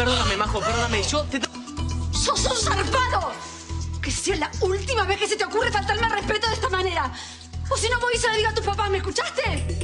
Perdóname, Majo, perdóname. Yo te... ¡Sos un zarpado! Que sea la última vez que se te ocurre faltarme al respeto de esta manera. O si no voy y se lo digo a tu papá, ¿me escuchaste?